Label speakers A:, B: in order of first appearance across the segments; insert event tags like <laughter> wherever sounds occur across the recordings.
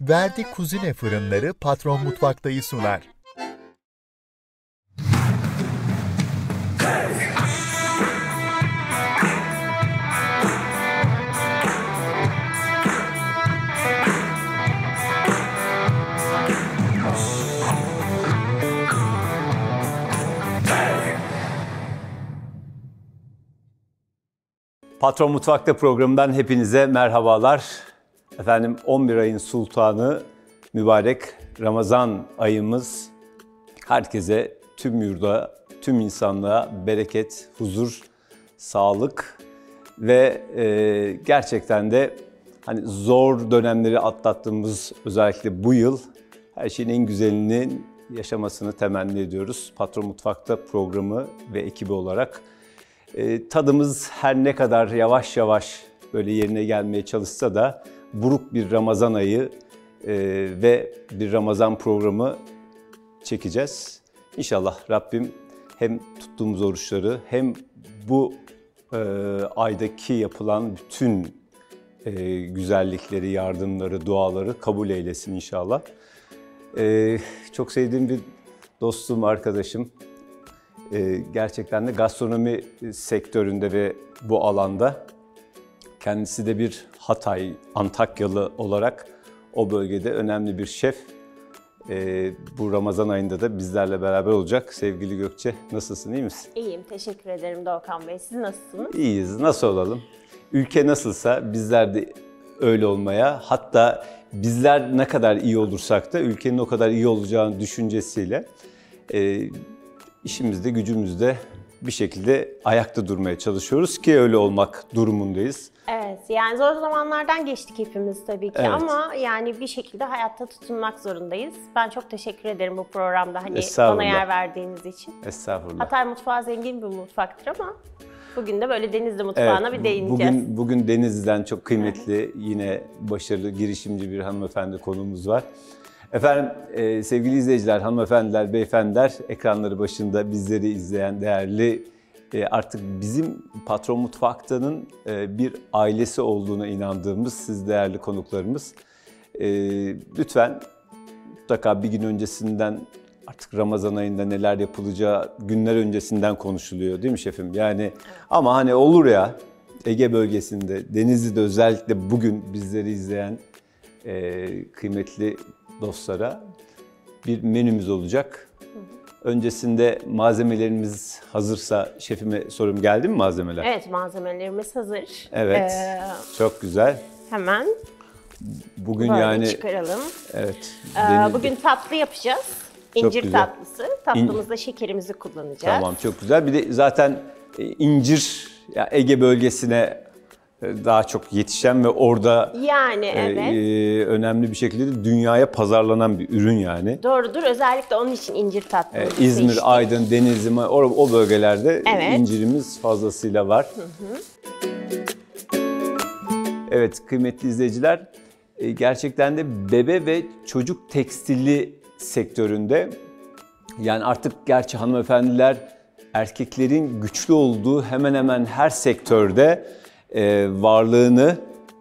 A: Verdi Kuzine Fırınları Patron Mutfakta'yı sunar.
B: Patron Mutfakta programından hepinize merhabalar. Efendim 11 ayın sultanı mübarek Ramazan ayımız herkese, tüm yurda, tüm insanlığa bereket, huzur, sağlık ve e, gerçekten de hani zor dönemleri atlattığımız özellikle bu yıl her şeyin en güzelinin yaşamasını temenni ediyoruz. Patron Mutfakta programı ve ekibi olarak. E, tadımız her ne kadar yavaş yavaş böyle yerine gelmeye çalışsa da buruk bir Ramazan ayı e, ve bir Ramazan programı çekeceğiz. İnşallah Rabbim hem tuttuğumuz oruçları hem bu e, aydaki yapılan bütün e, güzellikleri, yardımları, duaları kabul eylesin inşallah. E, çok sevdiğim bir dostum, arkadaşım. E, gerçekten de gastronomi sektöründe ve bu alanda kendisi de bir Hatay, Antakyalı olarak o bölgede önemli bir şef. Ee, bu Ramazan ayında da bizlerle beraber olacak. Sevgili Gökçe, nasılsın, iyi misin?
C: İyiyim, teşekkür ederim Doğukan Bey. Siz nasılsınız?
B: İyiyiz, nasıl olalım? Ülke nasılsa bizler de öyle olmaya, hatta bizler ne kadar iyi olursak da ülkenin o kadar iyi olacağını düşüncesiyle e, işimizde, gücümüzde bir şekilde ayakta durmaya çalışıyoruz ki öyle olmak durumundayız.
C: Evet, yani zor zamanlardan geçtik hepimiz tabii ki
B: Evet.
C: ama yani bir şekilde hayatta tutunmak zorundayız. Ben çok teşekkür ederim bu programda hani bana yer verdiğiniz için.
B: Estağfurullah.
C: Hatay mutfağı zengin bir mutfaktır ama bugün de böyle Denizli mutfağına bir değineceğiz.
B: Bugün, bugün Denizli'den çok kıymetli, yine başarılı, girişimci bir hanımefendi konuğumuz var. Efendim e, sevgili izleyiciler, hanımefendiler, beyefendiler, ekranları başında bizleri izleyen değerli e, artık bizim Patron Mutfakta'nın e, bir ailesi olduğuna inandığımız siz değerli konuklarımız. E, lütfen mutlaka bir gün öncesinden artık Ramazan ayında neler yapılacağı günler öncesinden konuşuluyor değil mi şefim? Yani ama hani olur ya Ege bölgesinde, Denizli'de özellikle bugün bizleri izleyen e, kıymetli dostlara bir menümüz olacak. Öncesinde malzemelerimiz hazırsa şefime sorum geldi mi malzemeler?
C: Evet, malzemelerimiz hazır.
B: Evet.
C: Ee,
B: Çok güzel.
C: hemen
B: Bugün
C: böyle
B: yani
C: çıkaralım.
B: evet.
C: Ee, bugün tatlı yapacağız. İncir
B: güzel.
C: tatlısı. Tatlımızda şekerimizi kullanacağız.
B: Tamam çok güzel. Bir de zaten e, incir ya Ege bölgesine daha çok yetişen ve orada
C: Yani
B: e,
C: evet.
B: e, önemli bir şekilde de dünyaya pazarlanan bir ürün yani.
C: Doğrudur. Özellikle onun için incir
B: E,
C: tatlımızı
B: İzmir,
C: seçtik.
B: Aydın, Denizli, o, o bölgelerde
C: Evet.
B: incirimiz fazlasıyla var. Evet kıymetli izleyiciler, e, gerçekten de bebe ve çocuk tekstili sektöründe yani artık gerçi hanımefendiler erkeklerin güçlü olduğu hemen hemen her sektörde e, varlığını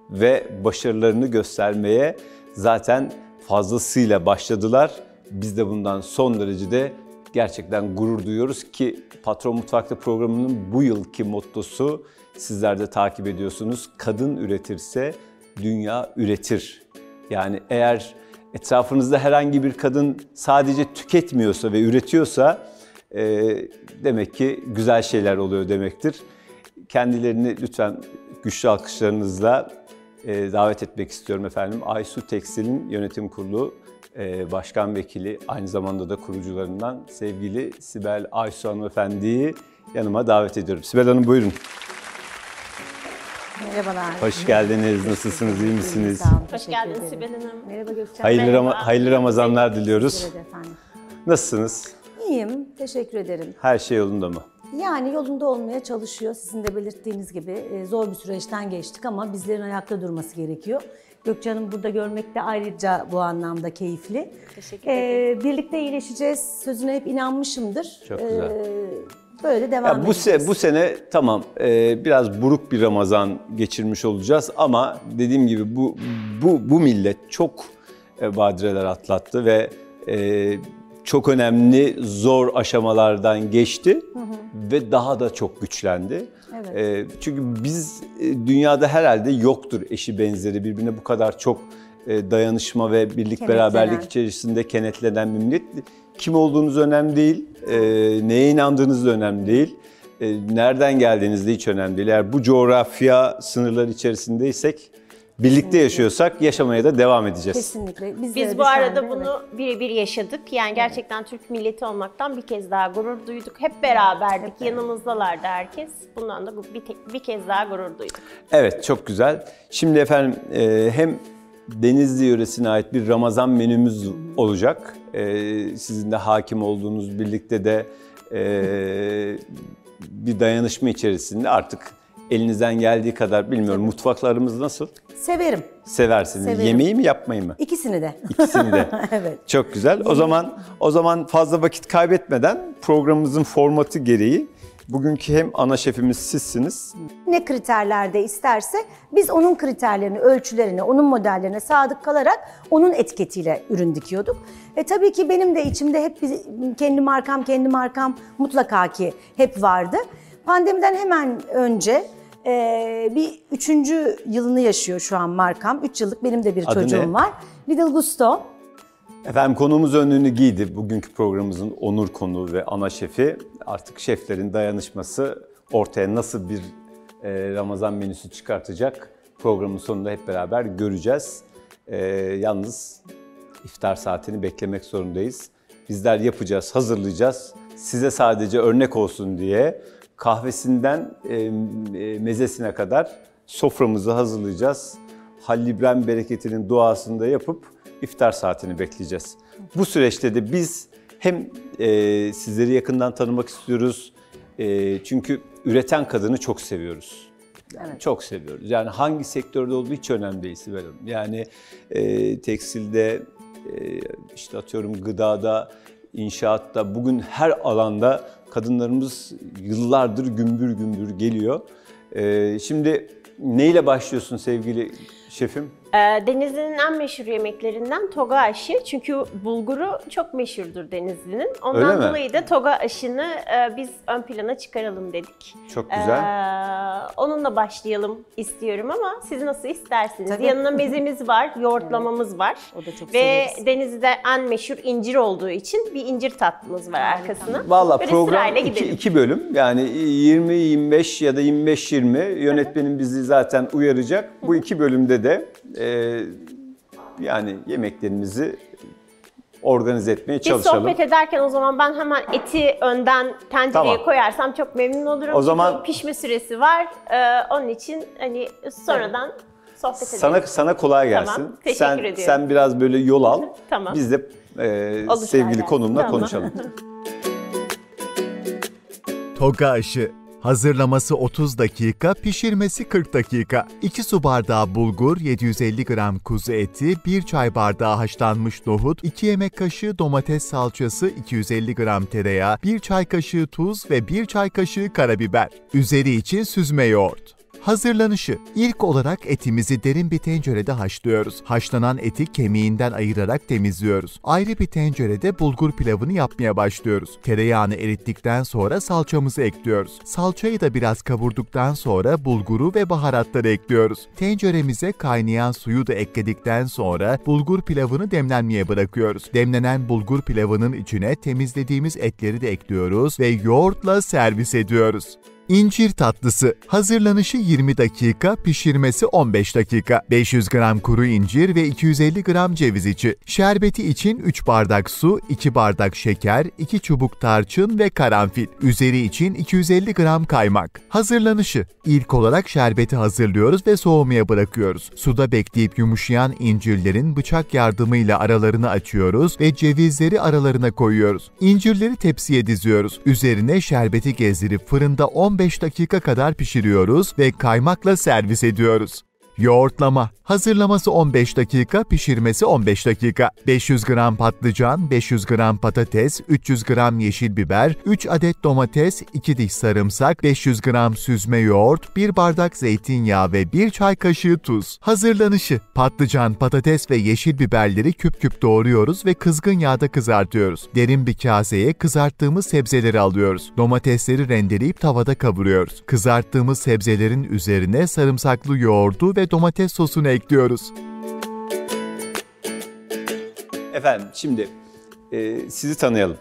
B: ve başarılarını göstermeye zaten fazlasıyla başladılar. Biz de bundan son derecede gerçekten gurur duyuyoruz ki Patron Mutfakta programının bu yılki mottosu sizler de takip ediyorsunuz. Kadın üretirse dünya üretir. Yani eğer etrafınızda herhangi bir kadın sadece tüketmiyorsa ve üretiyorsa e, demek ki güzel şeyler oluyor demektir. Kendilerini lütfen güçlü alkışlarınızla e, davet etmek istiyorum efendim. Aysu Tekstil'in yönetim kurulu e, başkan vekili, aynı zamanda da kurucularından sevgili Sibel Aysu hanımefendiyi yanıma davet ediyorum. Sibel Hanım buyurun.
D: Merhabalar.
B: Hoş geldiniz. Nasılsınız? iyi misiniz?
D: Sağ olun,
C: Hoş
D: teşekkür
C: geldiniz
D: ederim.
C: Sibel Hanım.
D: Merhaba Gökçen.
B: Hayırlı,
C: Merhaba.
B: Rama- hayırlı Ramazanlar diliyoruz.
D: Teşekkür ederim efendim.
B: Nasılsınız?
D: İyiyim, teşekkür ederim.
B: Her şey yolunda mı?
D: Yani yolunda olmaya çalışıyor. Sizin de belirttiğiniz gibi e, zor bir süreçten geçtik ama bizlerin ayakta durması gerekiyor. Gökçe Hanım burada görmek de ayrıca bu anlamda keyifli.
C: Teşekkür
D: Ee, birlikte iyileşeceğiz. Sözüne hep inanmışımdır.
B: Çok güzel.
D: Ee, böyle devam
B: Ya bu,
D: edeceğiz.
B: se, bu sene tamam e, biraz buruk bir Ramazan geçirmiş olacağız ama dediğim gibi bu bu bu millet çok e, badireler atlattı ve e, çok önemli zor aşamalardan geçti ve daha da çok güçlendi.
D: Evet.
B: E, çünkü biz e, dünyada herhalde yoktur eşi benzeri birbirine bu kadar çok e, dayanışma ve birlik beraberlik içerisinde kenetlenen bir millet. Kim olduğunuz önemli değil, e, neye inandığınız da önemli değil, e, nereden geldiğiniz de hiç önemli değil. Eğer bu coğrafya sınırları içerisindeysek, birlikte yaşıyorsak yaşamaya da devam edeceğiz.
D: Kesinlikle. Biz,
C: Biz bu arada
D: anda,
C: bunu birebir yaşadık. Yani gerçekten Türk milleti olmaktan bir kez daha gurur duyduk. Hep beraberdik, yanımızdalardı herkes. Bundan da bu bir, bir kez daha gurur duyduk.
B: Evet çok güzel. Şimdi efendim e, hem Denizli yöresine ait bir Ramazan menümüz olacak. E, sizin de hakim olduğunuz birlikte de e, bir dayanışma içerisinde artık elinizden geldiği kadar bilmiyorum mutfaklarımız nasıl?
D: Severim.
B: Seversiniz.
D: Severim.
B: Yemeği mi yapmayı mı?
D: İkisini de.
B: İkisini de. <laughs>
D: evet.
B: Çok güzel. O zaman o zaman fazla vakit kaybetmeden programımızın formatı gereği bugünkü hem ana şefimiz sizsiniz.
D: ne kriterlerde isterse biz onun kriterlerini, ölçülerine, onun modellerine sadık kalarak onun etiketiyle ürün dikiyorduk. E tabii ki benim de içimde hep kendi markam, kendi markam mutlaka ki hep vardı. Pandemiden hemen önce e, bir üçüncü yılını yaşıyor şu an markam. Üç yıllık benim de bir
B: Adı
D: çocuğum
B: ne?
D: var. Little Gusto.
B: Efendim konuğumuz önlüğünü giydi. Bugünkü programımızın onur konuğu ve ana şefi. Artık şeflerin dayanışması ortaya nasıl bir e, Ramazan menüsü çıkartacak programın sonunda hep beraber göreceğiz. E, yalnız iftar saatini beklemek zorundayız. Bizler yapacağız, hazırlayacağız. Size sadece örnek olsun diye kahvesinden e, e, mezesine kadar soframızı hazırlayacağız. Halil İbrahim bereketinin duasını da yapıp iftar saatini bekleyeceğiz. Bu süreçte de biz hem e, sizleri yakından tanımak istiyoruz. E, çünkü üreten kadını çok seviyoruz. Yani Çok seviyoruz. Yani hangi sektörde olduğu hiç önemli değil Sibel Hanım. Yani e, tekstilde, e, işte atıyorum gıdada, inşaatta, bugün her alanda kadınlarımız yıllardır gümbür gümbür geliyor. E, şimdi neyle başlıyorsun sevgili şefim?
C: Ee, Denizli'nin en meşhur yemeklerinden toga aşı. Çünkü bulguru çok meşhurdur Denizli'nin. Ondan
B: Öyle mi?
C: dolayı da toga aşını e, biz ön plana çıkaralım dedik.
B: Çok güzel.
C: Ee, onunla başlayalım istiyorum ama siz nasıl istersiniz.
D: Tabii.
C: Yanına mezemiz var, <laughs> yoğurtlamamız var.
D: O da çok
C: Ve
D: severiz.
C: Denizli'de en meşhur incir olduğu için bir incir tatlımız var arkasına.
B: Valla
C: Böyle
B: program
C: sırayla
B: iki,
C: gidelim.
B: iki bölüm yani 20-25 ya da 25-20 yönetmenim bizi zaten uyaracak. Bu iki bölümde de e, yani yemeklerimizi organize etmeye
C: Biz
B: çalışalım.
C: sohbet ederken o zaman ben hemen eti önden tencereye
B: Tamam.
C: koyarsam çok memnun olurum.
B: O zaman-
C: Çünkü pişme süresi var. Ee, onun için hani sonradan sohbet edelim.
B: Sana sana kolay
C: Tamam,
B: gelsin.
C: teşekkür
B: sen
C: ediyorum.
B: sen biraz böyle yol al. <laughs>
C: Tamam.
B: Biz de e, sevgili konumla
C: Tamam.
B: konuşalım. <laughs>
A: Toga aşı. Hazırlaması 30 dakika, pişirmesi 40 dakika. 2 su bardağı bulgur, 750 gram kuzu eti, 1 çay bardağı haşlanmış nohut, 2 yemek kaşığı domates salçası, 250 gram tereyağı, 1 çay kaşığı tuz ve 1 çay kaşığı karabiber. Üzeri için süzme yoğurt. Hazırlanışı. İlk olarak etimizi derin bir tencerede haşlıyoruz. Haşlanan eti kemiğinden ayırarak temizliyoruz. Ayrı bir tencerede bulgur pilavını yapmaya başlıyoruz. Tereyağını erittikten sonra salçamızı ekliyoruz. Salçayı da biraz kavurduktan sonra bulguru ve baharatları ekliyoruz. Tenceremize kaynayan suyu da ekledikten sonra bulgur pilavını demlenmeye bırakıyoruz. Demlenen bulgur pilavının içine temizlediğimiz etleri de ekliyoruz ve yoğurtla servis ediyoruz. İncir tatlısı. Hazırlanışı 20 dakika, pişirmesi 15 dakika. 500 gram kuru incir ve 250 gram ceviz içi. Şerbeti için 3 bardak su, 2 bardak şeker, 2 çubuk tarçın ve karanfil. Üzeri için 250 gram kaymak. Hazırlanışı. İlk olarak şerbeti hazırlıyoruz ve soğumaya bırakıyoruz. Suda bekleyip yumuşayan incirlerin bıçak yardımıyla aralarını açıyoruz ve cevizleri aralarına koyuyoruz. İncirleri tepsiye diziyoruz. Üzerine şerbeti gezdirip fırında 15 dakika kadar pişiriyoruz ve kaymakla servis ediyoruz. Yoğurtlama. Hazırlaması 15 dakika, pişirmesi 15 dakika. 500 gram patlıcan, 500 gram patates, 300 gram yeşil biber, 3 adet domates, 2 diş sarımsak, 500 gram süzme yoğurt, 1 bardak zeytinyağı ve 1 çay kaşığı tuz. Hazırlanışı. Patlıcan, patates ve yeşil biberleri küp küp doğruyoruz ve kızgın yağda kızartıyoruz. Derin bir kaseye kızarttığımız sebzeleri alıyoruz. Domatesleri rendeleyip tavada kavuruyoruz. Kızarttığımız sebzelerin üzerine sarımsaklı yoğurdu ve domates sosunu ekliyoruz.
B: Efendim şimdi e, sizi tanıyalım.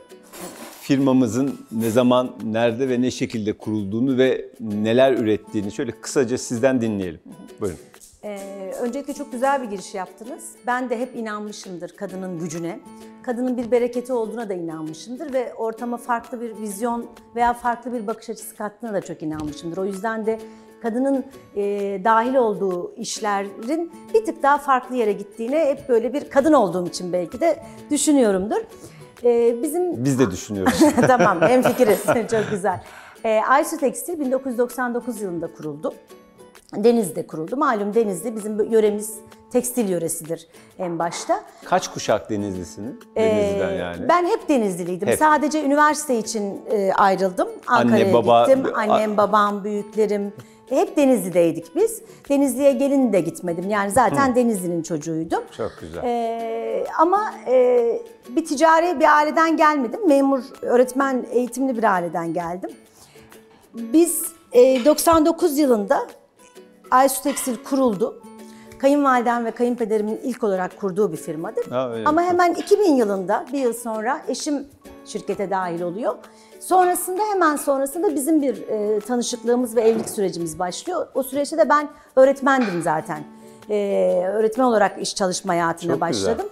B: Firmamızın ne zaman, nerede ve ne şekilde kurulduğunu ve neler ürettiğini şöyle kısaca sizden dinleyelim. Buyurun.
D: Ee, öncelikle çok güzel bir giriş yaptınız. Ben de hep inanmışımdır kadının gücüne. Kadının bir bereketi olduğuna da inanmışımdır ve ortama farklı bir vizyon veya farklı bir bakış açısı kattığına da çok inanmışımdır. O yüzden de kadının e, dahil olduğu işlerin bir tık daha farklı yere gittiğine hep böyle bir kadın olduğum için belki de düşünüyorumdur. Ee, bizim
B: Biz de düşünüyoruz. <laughs>
D: tamam, hemfikiriz. <laughs> Çok güzel. Ee, Aysu Tekstil 1999 yılında kuruldu. Deniz'de kuruldu. Malum Denizli bizim yöremiz tekstil yöresidir en başta.
B: Kaç kuşak Denizlisinin? Denizli'den yani.
D: Ee, Ben hep Denizliliydim.
B: Hep.
D: Sadece üniversite için e, ayrıldım. Ankara'ya
B: baba-
D: gittim. Annem, babam, büyüklerim hep Denizli'deydik biz. Denizli'ye gelin de gitmedim. Yani zaten Denizli'nin çocuğuydum.
B: Çok güzel.
D: Ee, ama e, bir ticari bir aileden gelmedim. Memur, öğretmen eğitimli bir aileden geldim. Biz e, 99 yılında Aysu Tekstil kuruldu. Kayınvalidem ve kayınpederimin ilk olarak kurduğu bir firmadır.
B: Ha, öyle.
D: Ama hemen 2000 yılında, bir yıl sonra eşim şirkete dahil oluyor. Sonrasında hemen sonrasında bizim bir e, tanışıklığımız ve evlilik sürecimiz başlıyor. O süreçte de ben öğretmendim zaten. E, öğretmen olarak iş çalışma hayatına
B: Çok güzel.
D: başladım.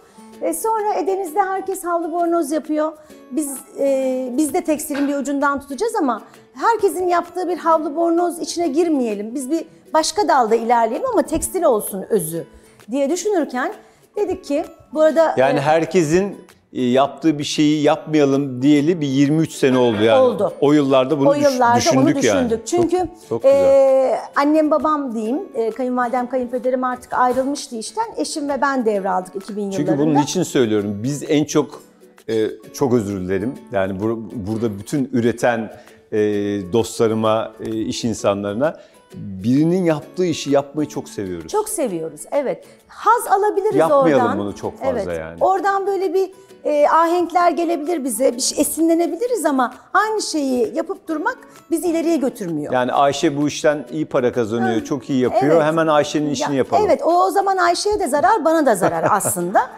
D: Sonra e, denizde herkes havlu bornoz yapıyor. Biz e, biz de tekstilin bir ucundan tutacağız ama herkesin yaptığı bir havlu bornoz içine girmeyelim. Biz bir başka dalda ilerleyelim ama tekstil olsun özü diye düşünürken dedik ki bu arada
B: Yani
D: e,
B: herkesin yaptığı bir şeyi yapmayalım diyeli bir 23 sene oldu yani.
D: Oldu.
B: O yıllarda bunu
D: o yıllarda
B: düşündük
D: onu
B: yani.
D: düşündük. Çünkü
B: çok, çok güzel.
D: e, annem babam diyeyim, e, kayınvalidem kayınpederim artık ayrılmıştı işten. Eşim ve ben devraldık 2000 yıllarında.
B: Çünkü bunun için söylüyorum. Biz en çok e, çok özür dilerim. Yani bur- burada bütün üreten e, dostlarıma, e, iş insanlarına birinin yaptığı işi yapmayı çok seviyoruz.
D: Çok seviyoruz, evet. Haz alabiliriz
B: Yapmayalım
D: oradan.
B: bunu çok fazla
D: evet.
B: yani.
D: Oradan böyle bir e, ahenkler gelebilir bize, bir şey, esinlenebiliriz ama aynı şeyi yapıp durmak bizi ileriye götürmüyor.
B: Yani Ayşe bu işten iyi para kazanıyor, çok iyi yapıyor.
D: Evet.
B: Hemen Ayşe'nin işini
D: Ya,
B: yapalım.
D: Evet, o, o zaman Ayşe'ye de zarar, bana da zarar <laughs> aslında.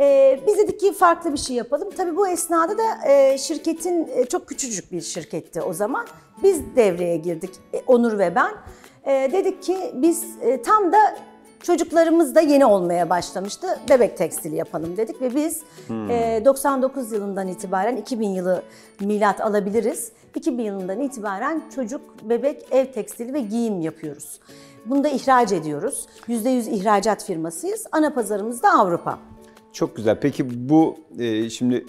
D: Ee, biz dedik ki farklı bir şey yapalım. Tabii bu esnada da e, şirketin e, çok küçücük bir şirketti o zaman. Biz devreye girdik, e, Onur ve ben. E, dedik ki biz e, tam da çocuklarımız da yeni olmaya başlamıştı. Bebek tekstili yapalım dedik ve biz e, 99 yılından itibaren 2000 yılı milat alabiliriz. 2000 yılından itibaren çocuk, bebek, ev tekstili ve giyim yapıyoruz. Bunu da ihraç ediyoruz. %100 ihracat firmasıyız. Ana pazarımız da Avrupa.
B: Çok güzel. Peki bu e, şimdi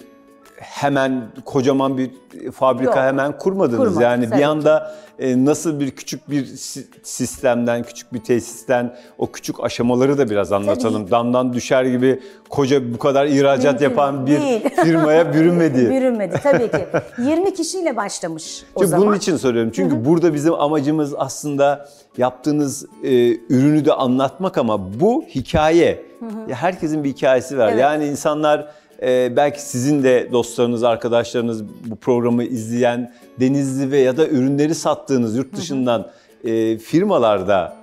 B: hemen kocaman bir fabrika
D: Yok.
B: hemen kurmadınız.
D: Kurmadık,
B: yani bir anda e, nasıl bir küçük bir si- sistemden, küçük bir tesisten o küçük aşamaları da biraz anlatalım. Damdan düşer gibi koca bu kadar ihracat
D: Mümkün
B: yapan bir
D: değil. <laughs>
B: firmaya bürünmedi.
D: Bürünmedi tabii ki. 20 kişiyle başlamış o
B: Çünkü
D: zaman.
B: bunun için soruyorum. Çünkü burada bizim amacımız aslında yaptığınız e, ürünü de anlatmak ama bu hikaye. Ya herkesin bir hikayesi var.
D: Evet.
B: Yani insanlar e, belki sizin de dostlarınız, arkadaşlarınız bu programı izleyen Denizli ve ya da ürünleri sattığınız yurt dışından e, firmalarda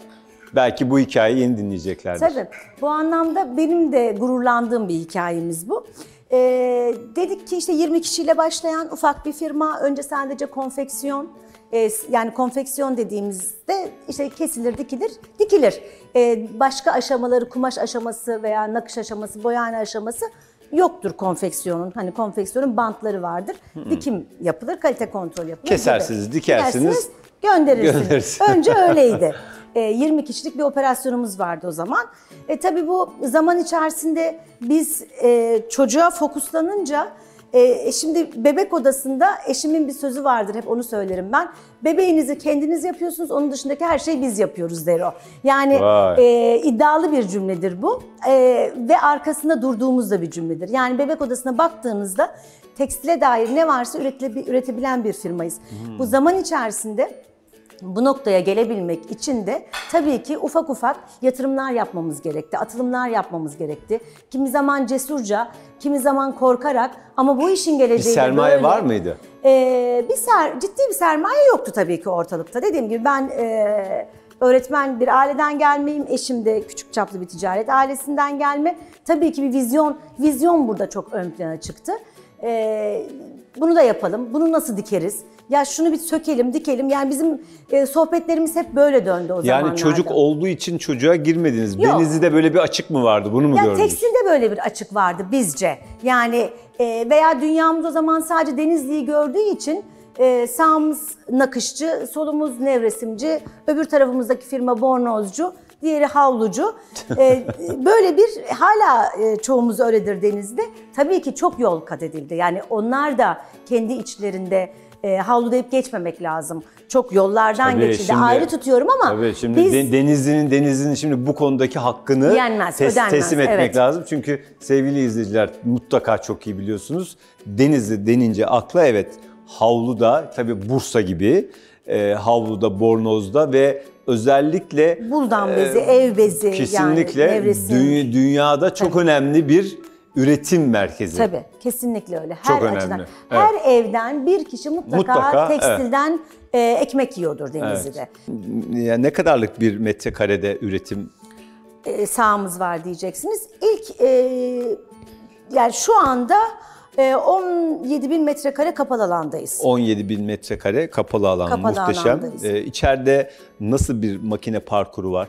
B: belki bu hikayeyi yeni dinleyeceklerdir.
D: Tabii. Bu anlamda benim de gururlandığım bir hikayemiz bu. Ee, dedik ki işte 20 kişiyle başlayan ufak bir firma. Önce sadece konfeksiyon. Ee, yani konfeksiyon dediğimizde işte kesilir, dikilir, dikilir. Ee, başka aşamaları, kumaş aşaması veya nakış aşaması, boyama aşaması yoktur konfeksiyonun. Hani konfeksiyonun bantları vardır. Dikim yapılır, kalite kontrol yapılır.
B: Kesersiniz,
D: gibi.
B: dikersiniz,
D: gönderirsiniz.
B: gönderirsiniz.
D: Önce <laughs> öyleydi. E, 20 kişilik bir operasyonumuz vardı o zaman. E, tabii bu zaman içerisinde biz e, çocuğa fokuslanınca E, şimdi bebek odasında eşimin bir sözü vardır hep onu söylerim ben. Bebeğinizi kendiniz yapıyorsunuz onun dışındaki her şeyi biz yapıyoruz der o. Yani
B: Vay.
D: e, iddialı bir cümledir bu E, ve arkasında durduğumuz da bir cümledir. Yani bebek odasına baktığınızda tekstile dair ne varsa üretile- üretebilen bir firmayız. Bu zaman içerisinde bu noktaya gelebilmek için de tabii ki ufak ufak yatırımlar yapmamız gerekti, atılımlar yapmamız gerekti. Kimi zaman cesurca, kimi zaman korkarak ama bu işin
B: Bir
D: geleceği
B: sermaye
D: böyle.
B: var mıydı?
D: Ee, bir ser, ciddi bir sermaye yoktu tabii ki ortalıkta. Dediğim gibi ben e, öğretmen bir aileden gelmeyim. Eşim de küçük çaplı bir ticaret ailesinden gelme. Tabii ki bir vizyon, vizyon burada çok ön plana çıktı. Ee, bunu da yapalım. Bunu nasıl dikeriz? Ya şunu bir sökelim, dikelim. Yani bizim e, sohbetlerimiz hep böyle döndü o zamanlarda.
B: Yani çocuk olduğu için çocuğa girmediniz.
D: Yok.
B: Denizli'de böyle bir açık mı vardı? Bunu mu
D: Ya
B: gördünüz?
D: tekstilde böyle bir açık vardı bizce. Yani e, veya dünyamız o zaman sadece Denizli'yi gördüğü için e, sağımız nakışçı, solumuz nevresimci, öbür tarafımızdaki firma bornozcu, diğeri havlucu. E, <laughs> böyle bir hala e, çoğumuz öyledir Denizli'de. Tabii ki çok yol kat edildi. Yani onlar da kendi içlerinde e, havlu deyip geçmemek lazım. Çok yollardan
B: Tabii,
D: geçildi.
B: şimdi-
D: Ayrı tutuyorum ama
B: Tabii şimdi
D: biz
B: de- Denizli'nin Denizli'nin şimdi bu konudaki hakkını
D: Yenmez,
B: tes-
D: ödenmez,
B: teslim etmek
D: evet.
B: lazım. Çünkü sevgili izleyiciler mutlaka çok iyi biliyorsunuz. Denizli denince akla evet havluda tabii Bursa gibi e, havluda, bornozda ve özellikle
D: buldan
B: e,
D: bezi, ev bezi
B: kesinlikle
D: yani nevresim.
B: dü- dünyada çok önemli bir üretim merkezi.
D: Tabii kesinlikle öyle. Her
B: Çok önemli,
D: açıdan.
B: evet.
D: Her evden bir kişi mutlaka,
B: Mutlaka,
D: tekstilden e, ekmek yiyordur Denizli'de.
B: Yani ne kadarlık bir metrekarede üretim
D: E, sahamız var diyeceksiniz. İlk e, yani şu anda e, 17 bin metrekare kapalı alandayız.
B: 17 bin metrekare kapalı alan
D: Kapalı
B: muhteşem.
D: alandayız.
B: Ee, içeride nasıl bir makine parkuru var?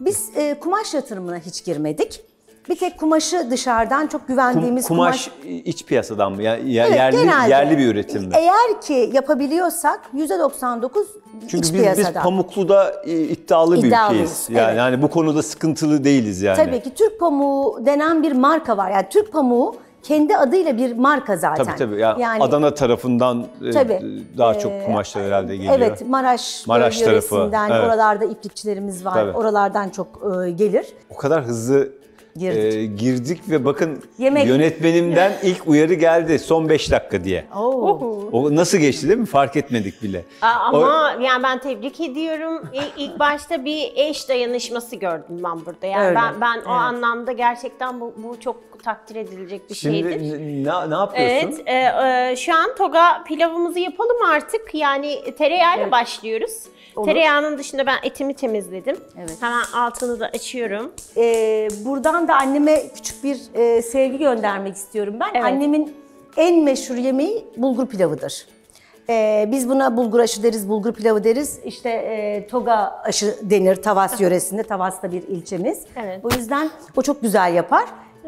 D: Biz e, kumaş yatırımına hiç girmedik. Bir tek kumaşı dışarıdan çok
B: Kum-
D: güvendiğimiz
B: kumaş, iç piyasadan mı? Yani ya-
D: Evet,
B: yerli
D: genelde.
B: yerli bir üretim mi?
D: Eğer ki yapabiliyorsak %99
B: Çünkü
D: iç
B: biz, biz
D: piyasadan.
B: Pamuklu'da e, iddialı bir
D: İddialıyız,
B: ülkeyiz. Yani,
D: evet.
B: yani bu konuda sıkıntılı değiliz yani.
D: Tabii ki Türk pamuğu denen bir marka var. Yani Türk pamuğu kendi adıyla bir marka zaten.
B: Tabii tabii. Yani, Adana tarafından e,
D: Tabii.
B: daha
D: Ee,
B: çok kumaşlar herhalde geliyor.
D: Evet, Maraş,
B: Maraş tarafı,
D: yöresinden,
B: evet.
D: oralarda iplikçilerimiz var.
B: Tabii.
D: Oralardan çok e, gelir.
B: O kadar hızlı
D: Girdik.
B: e, girdik ve bakın
D: Yemek-
B: yönetmenimden <laughs> ilk uyarı geldi son 5 dakika diye.
D: Oo.
B: O nasıl geçti değil mi? Fark etmedik bile.
C: Aa, Ama yani ben tebrik ediyorum. İlk, ilk başta bir eş dayanışması gördüm ben burada. Yani
D: Öyle,
C: ben ben o
D: evet.
C: anlamda gerçekten bu, bu çok takdir edilecek bir
B: Şimdi
C: şeydir.
B: ne, ne yapıyorsun?
C: Evet, e, e, şu an toga pilavımızı yapalım artık. Yani tereyağıyla
D: Evet.
C: başlıyoruz.
D: Olur.
C: Tereyağının dışında ben etimi temizledim.
D: Evet.
C: Hemen altını da açıyorum.
D: Ee, buradan da anneme küçük bir e, sevgi göndermek istiyorum ben.
C: Evet.
D: Annemin en meşhur yemeği bulgur pilavıdır. Ee, biz buna bulgur aşı deriz, bulgur pilavı deriz. İşte e, toga aşı denir Tavas <laughs> yöresinde. Tavas da bir ilçemiz.
C: Evet.
D: O yüzden o çok güzel yapar.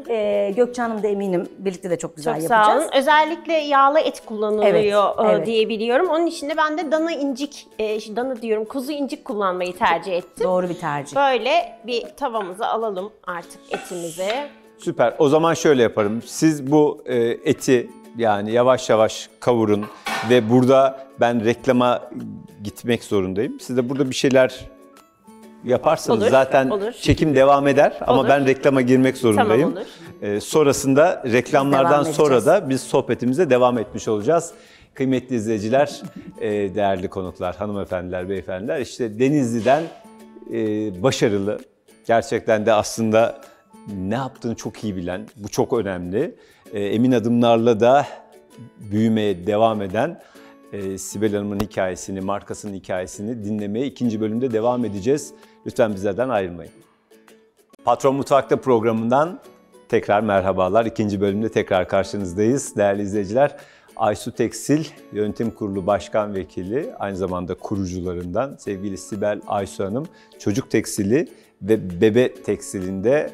D: Ee, Gökçe Hanım da eminim birlikte de çok güzel
C: Çok
D: yapacağız.
C: sağ olun. Özellikle yağlı et kullanılıyor
D: Evet,
C: e,
D: evet.
C: diye biliyorum. Onun için de ben de dana incik, e, dana diyorum kuzu incik kullanmayı tercih ettim.
D: Doğru bir tercih.
C: Böyle bir tavamıza alalım artık etimizi.
B: Süper. O zaman şöyle yaparım. Siz bu e, eti yani yavaş yavaş kavurun ve burada ben reklama gitmek zorundayım. Siz de burada bir şeyler yaparsanız
C: Olur,
B: zaten
C: olur.
B: çekim devam eder ama
C: Olur.
B: ben reklama girmek zorundayım.
C: olur.
B: E, sonrasında reklamlardan sonra da biz sohbetimize devam etmiş olacağız. Kıymetli izleyiciler, <laughs> e, değerli konuklar, hanımefendiler, beyefendiler işte Denizli'den e, başarılı, gerçekten de aslında ne yaptığını çok iyi bilen, bu çok önemli. E, emin adımlarla da büyümeye devam eden e, Sibel Hanım'ın hikayesini, markasının hikayesini dinlemeye ikinci bölümde devam edeceğiz. Lütfen bizlerden ayrılmayın. Patron Mutfak'ta programından tekrar merhabalar. İkinci bölümde tekrar karşınızdayız değerli izleyiciler. Aysu Tekstil Yönetim Kurulu Başkan Vekili, aynı zamanda kurucularından sevgili Sibel Aysu Hanım, çocuk tekstili ve bebe tekstilinde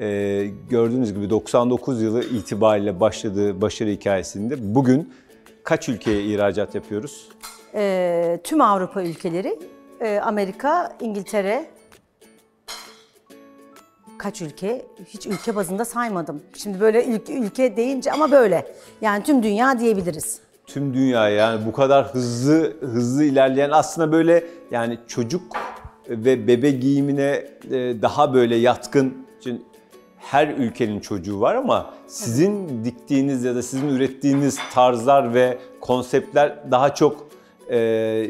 B: e, gördüğünüz gibi 99 yılı itibariyle başladığı başarı hikayesinde bugün kaç ülkeye ihracat yapıyoruz?
D: Ee, tüm Avrupa ülkeleri, e, Amerika, İngiltere, kaç ülke? Hiç ülke bazında saymadım. Şimdi böyle ülke, ülke deyince ama böyle. Yani tüm dünya diyebiliriz.
B: Tüm dünya yani bu kadar hızlı hızlı ilerleyen aslında böyle yani çocuk ve bebe giyimine e, daha böyle yatkın için her ülkenin çocuğu var ama sizin diktiğiniz ya da sizin ürettiğiniz tarzlar ve konseptler daha çok e,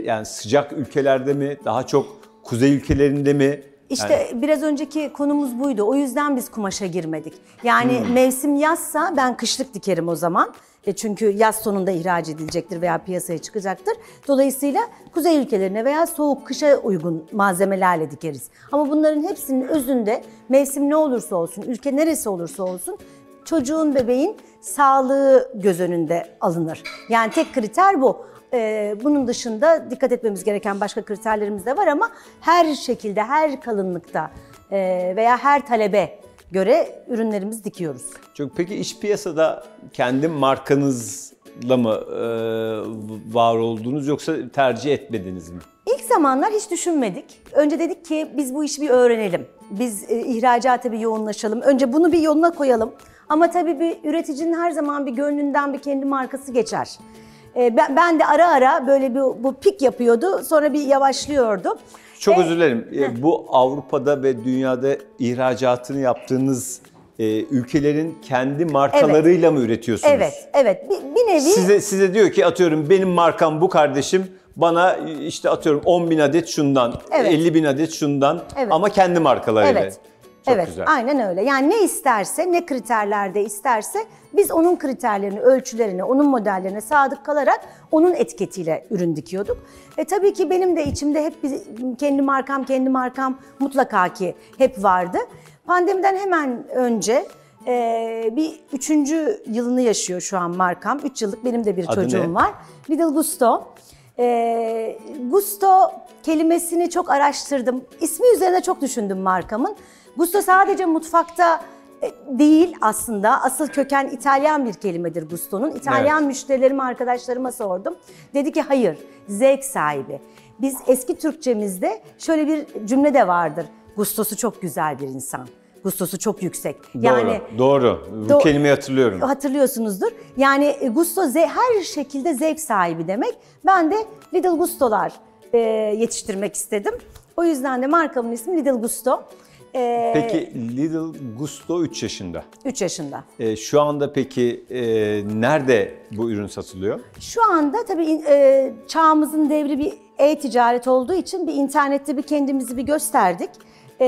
B: yani sıcak ülkelerde mi daha çok kuzey ülkelerinde mi?
D: İşte biraz önceki konumuz buydu. O yüzden biz kumaşa girmedik. Yani mevsim yazsa ben kışlık dikerim o zaman. E çünkü yaz sonunda ihraç edilecektir veya piyasaya çıkacaktır. Dolayısıyla kuzey ülkelerine veya soğuk kışa uygun malzemelerle dikeriz. Ama bunların hepsinin özünde mevsim ne olursa olsun, ülke neresi olursa olsun çocuğun, bebeğin sağlığı göz önünde alınır. Yani tek kriter bu. Ee, bunun dışında dikkat etmemiz gereken başka kriterlerimiz de var ama her şekilde, her kalınlıkta e, veya her talebe göre ürünlerimizi dikiyoruz.
B: Çok peki iç piyasada kendi markanızla mı e, var oldunuz yoksa tercih etmediniz mi?
D: İlk zamanlar hiç düşünmedik. Önce dedik ki biz bu işi bir öğrenelim. Biz e, ihracata bir yoğunlaşalım. Önce bunu bir yoluna koyalım. Ama tabii bir üreticinin her zaman bir gönlünden bir kendi markası geçer. E, ben de ara ara böyle bir bu pik yapıyordu. Sonra bir yavaşlıyordu.
B: Çok
D: E,
B: özür dilerim. E, Bu Avrupa'da ve dünyada ihracatını yaptığınız e, ülkelerin kendi markalarıyla mı üretiyorsunuz?
D: Evet, evet. Bir, bir nevi
B: Size size diyor ki atıyorum benim markam bu kardeşim bana işte atıyorum 10 bin adet şundan,
D: Evet.
B: 50 bin adet şundan
D: Evet.
B: ama kendi markalarıyla.
D: Evet.
B: Çok
D: evet,
B: güzel.
D: aynen öyle. Yani ne isterse, ne kriterlerde isterse biz onun kriterlerini, ölçülerini, onun modellerine sadık kalarak onun etiketiyle ürün dikiyorduk. E tabii ki benim de içimde hep bir, kendi markam, kendi markam mutlaka ki hep vardı. Pandemiden hemen önce e, bir üçüncü yılını yaşıyor şu an markam. Üç yıllık benim de bir
B: Adı
D: çocuğum
B: ne?
D: var. Little Gusto. E, Gusto kelimesini çok araştırdım. İsmi üzerine çok düşündüm markamın. Gusto sadece mutfakta e, değil aslında. Asıl köken İtalyan bir kelimedir Gusto'nun. İtalyan
B: Evet.
D: müşterilerime, arkadaşlarıma sordum. Dedi ki hayır, zevk sahibi. Biz eski Türkçemizde şöyle bir cümle de vardır. Gustosu çok güzel bir insan. Gustosu çok yüksek. Yani
B: doğru, doğru. Bu
D: Do-
B: kelimeyi hatırlıyorum.
D: hatırlıyorsunuzdur. Yani e, gusto her şekilde zevk sahibi demek. Ben de Little Gusto'lar e, yetiştirmek istedim. O yüzden de markamın ismi Little Gusto. E,
B: Peki Little Gusto 3 yaşında.
D: 3 yaşında.
B: E, şu anda peki e, nerede bu ürün satılıyor?
D: Şu anda tabii e, çağımızın devri bir e-ticaret olduğu için bir internette bir kendimizi bir gösterdik. E,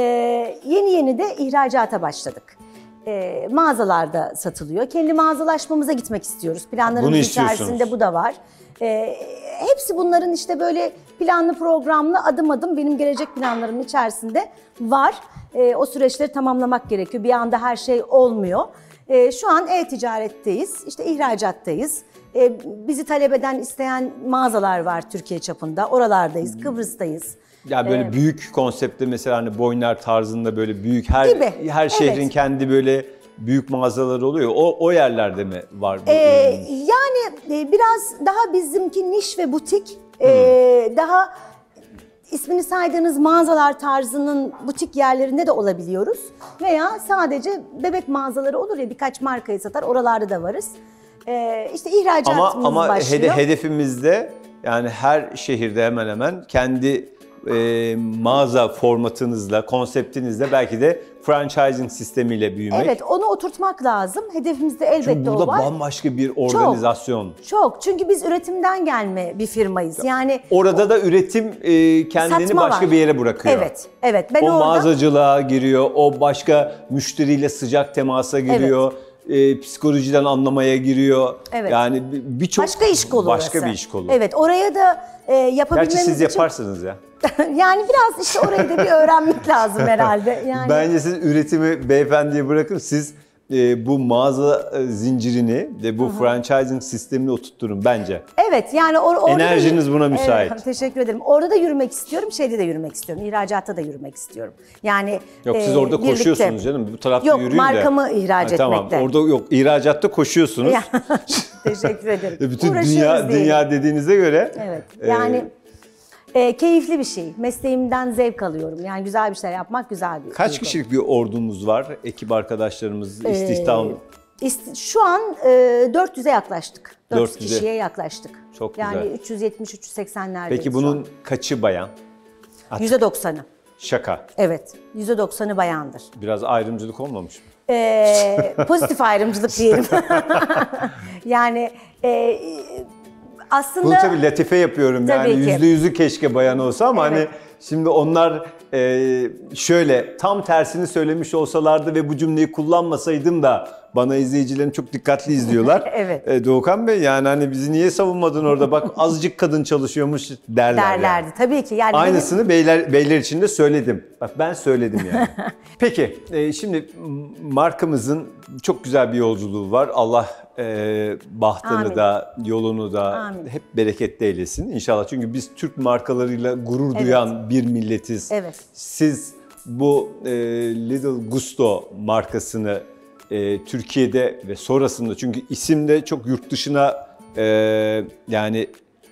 D: yeni yeni de ihracata başladık. E, mağazalarda satılıyor. Kendi mağazalaşmamıza gitmek istiyoruz. Planlarımız içerisinde bu da var. E, hepsi bunların işte böyle planlı programlı adım adım benim gelecek planlarımın içerisinde var. E, o süreçleri tamamlamak gerekiyor. Bir anda her şey olmuyor. E, şu an e-ticaretteyiz, işte ihracattayız. E, bizi talep eden, isteyen mağazalar var Türkiye çapında. Oralardayız, Kıbrıs'tayız.
B: Ya böyle büyük konseptte mesela hani Boyner tarzında böyle büyük her
D: Gibi,
B: her şehrin
D: evet.
B: kendi böyle büyük mağazaları oluyor. O o yerlerde mi var bu
D: Ee, yani e, biraz daha bizimki niş ve butik, e, daha ismini saydığınız mağazalar tarzının butik yerlerinde de olabiliyoruz. Veya sadece bebek mağazaları olur ya birkaç markayı satar, oralarda da varız. E, işte
B: Ama
D: ihracatımız
B: ama
D: başlıyor.
B: hede, hedefimizde yani her şehirde hemen hemen kendi e, mağaza formatınızla, konseptinizle belki de franchising sistemiyle büyümek.
D: Evet, onu oturtmak lazım. Hedefimizde elbette
B: Çünkü
D: o
B: burada
D: var.
B: bambaşka bir organizasyon.
D: Çok. Çünkü biz üretimden gelme bir firmayız. Yani
B: Orada da üretim e, kendini başka
D: var.
B: bir yere bırakıyor.
D: Evet, evet. Ben
B: o
D: orada
B: mağazacılığa giriyor, o başka müşteriyle sıcak temasa giriyor, e, psikolojiden anlamaya giriyor.
D: Evet.
B: Yani bir- birçok
D: başka iş kolu
B: Başka
D: orası.
B: bir iş kolu.
D: Evet, oraya da e, yapabilmemiz
B: Gerçi siz
D: için
B: yaparsınız ya. <laughs>
D: yani biraz işte orayı da bir öğrenmek lazım herhalde. <laughs> Yani
B: Bence siz üretimi beyefendiye bırakın. Siz e, bu mağaza e, zincirini ve bu franchising sistemini oturtturun bence.
D: Evet yani or- orada da-
B: Enerjiniz buna müsait.
D: Evet, teşekkür ederim. Orada da yürümek istiyorum, şeyde de yürümek istiyorum. İhracatta da yürümek istiyorum. Yani
B: Yok siz
D: e,
B: orada
D: birlikte.
B: koşuyorsunuz canım. Bu tarafta
D: Yok,
B: yürüyün de.
D: markamı ihraç
B: Ha, Tamam
D: etmekte.
B: orada yok ihracatta koşuyorsunuz. <laughs>
D: Teşekkür ederim. <laughs>
B: E, Bütün dünya
D: diyelim.
B: dünya dediğinize göre
D: Evet. Yani e, keyifli bir şey. Mesleğimden zevk alıyorum. Yani güzel bir şeyler yapmak güzel bir
B: Kaç
D: duygu.
B: kişilik bir ordumuz var? Ekip arkadaşlarımız, istihdam.
D: İst- Şu an e, 400'e yaklaştık. 400
B: 400'e.
D: kişiye yaklaştık.
B: Çok
D: yani
B: güzel.
D: 370-380'lerde.
B: Peki bunun kaçı bayan?
D: %90'ı.
B: Şaka.
D: Evet. %90'ı bayandır.
B: Biraz ayrımcılık olmamış mı?
D: Ee, <laughs> pozitif ayrımcılık diyelim. <laughs> yani e, aslında
B: Bunu tabii latife yapıyorum
D: Tabii
B: yani
D: ki.
B: yüzde yüzü keşke bayan olsa ama
D: Evet.
B: hani şimdi onlar e, şöyle tam tersini söylemiş olsalardı ve bu cümleyi kullanmasaydım da bana izleyicilerim çok dikkatli izliyorlar. <laughs>
D: Evet.
B: E, Doğukan Bey yani hani bizi niye savunmadın orada bak <laughs> azıcık kadın çalışıyormuş derler. yani.
D: derlerdi. Tabii ki. Yani benim-
B: Aynısını beyler beyler için de söyledim. Bak ben söyledim yani. <laughs> Peki e, şimdi markamızın çok güzel bir yolculuğu var. Allah e, bahtını
D: Amin.
B: da yolunu da
D: Amin.
B: hep bereketli eylesin inşallah. Çünkü biz Türk markalarıyla gurur
D: Evet.
B: duyan bir milletiz.
D: Evet.
B: Siz bu e, Little Gusto markasını e, Türkiye'de ve sonrasında çünkü isim de çok yurt dışına e, yani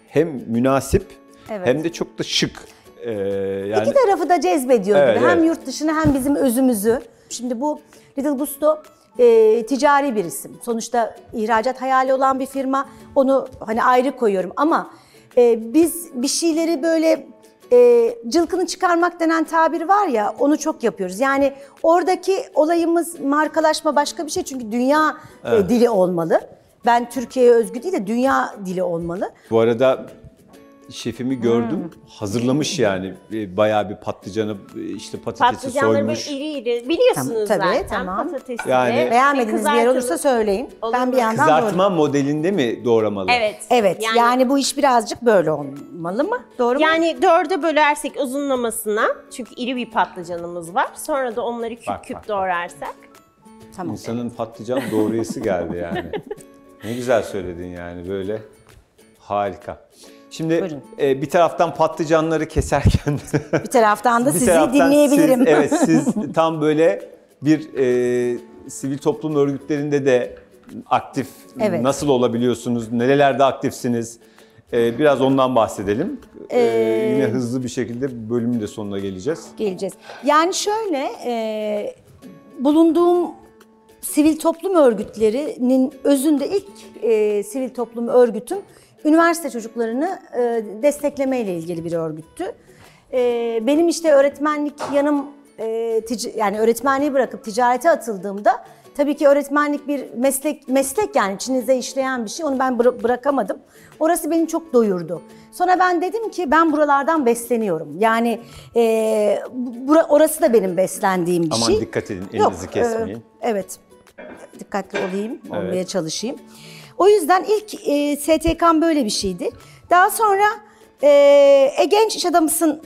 B: hem münasip
D: Evet.
B: hem de çok da şık. E, yani
D: İki tarafı da cezbediyor
B: Evet,
D: gibi. Hem
B: evet.
D: yurt dışını hem bizim özümüzü. Şimdi bu Little Gusto e, ticari bir isim. Sonuçta ihracat hayali olan bir firma. Onu hani ayrı koyuyorum ama e, biz bir şeyleri böyle e, cılkını çıkarmak denen tabir var ya onu çok yapıyoruz. Yani oradaki olayımız markalaşma başka bir şey çünkü dünya e, dili olmalı. Ben Türkiye'ye özgü değil de dünya dili olmalı.
B: bu arada şefimi gördüm.
D: Hmm.
B: Hazırlamış yani E, bayağı bir patlıcanı e, işte patatesi
C: Patlıcanları
B: soymuş.
C: böyle iri iri biliyorsunuz
D: Tamam, tabii,
C: zaten
D: tamam.
C: patatesi
B: Yani-
C: de.
D: Beğenmediğiniz bir yer olursa söyleyin.
C: Olur
D: ben
C: mu?
D: bir yandan
B: Kızartma
D: doğru.
B: modelinde mi doğramalı?
C: Evet.
D: Evet yani, bu iş birazcık böyle olmalı mı? Doğru mu?
C: Yani dörde bölersek uzunlamasına çünkü iri bir patlıcanımız var. Sonra da onları küp
B: Bak,
C: küp
B: bak,
C: doğrarsak.
D: Tamam.
B: İnsanın patlıcan doğrayası geldi yani. <laughs> ne güzel söyledin yani böyle. Harika. Şimdi
D: Buyurun.
B: e, bir taraftan patlıcanları keserken <laughs>
D: Bir taraftan da
B: bir
D: sizi
B: taraftan
D: dinleyebilirim.
B: Siz, evet siz <laughs> tam böyle bir e, sivil toplum örgütlerinde de aktif
D: Evet.
B: nasıl olabiliyorsunuz? Nerelerde aktifsiniz? E, biraz ondan bahsedelim. E,
D: Ee,
B: yine hızlı bir şekilde bölümün de sonuna geleceğiz.
D: Geleceğiz. Yani şöyle e, bulunduğum sivil toplum örgütlerinin özünde ilk e, sivil toplum örgütüm üniversite çocuklarını e, desteklemeyle ilgili bir örgüttü. E, benim işte öğretmenlik yanım e, yani öğretmenliği bırakıp ticarete atıldığımda tabii ki öğretmenlik bir meslek meslek yani içinize işleyen bir şey. Onu ben bıra- bırakamadım. Orası beni çok doyurdu. Sonra ben dedim ki ben buralardan besleniyorum. Yani e, bura- orası da benim beslendiğim bir
B: Aman
D: şey.
B: dikkat edin,
D: Yok,
B: elinizi kesmeyin.
D: e, evet. Dikkatli olayım, olmaya
B: Evet.
D: çalışayım. O yüzden ilk e, STK'm böyle bir şeydi. Daha sonra e, e, Genç İş Adamısın,